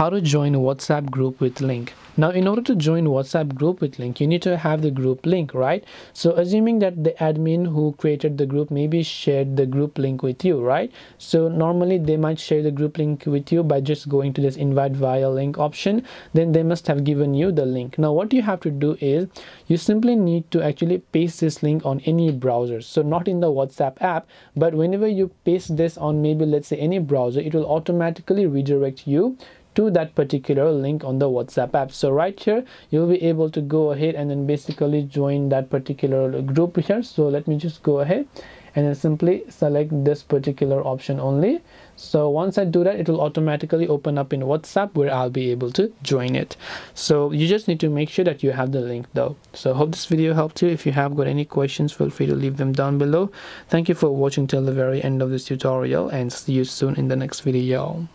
how to join a whatsapp group with link. Now in order to join whatsapp group with link you need to have the group link right? So assuming that the admin who created the group maybe shared the group link with you right? So normally they might share the group link with you by just going to this invite via link option. Then they must have given you the link. Now what you have to do is you simply need to actually paste this link on any browser. So not in the whatsapp app but whenever you paste this on maybe let's say any browser it will automatically redirect you to that particular link on the whatsapp app. So right here you'll be able to go ahead and then basically join that particular group here. So let me just go ahead and then simply select this particular option only. So once I do that it will automatically open up in WhatsApp where I'll be able to join it. So you just need to make sure that you have the link though. So hope this video helped you. If you have got any questions feel free to leave them down below. Thank you for watching till the very end of this tutorial and see you soon in the next video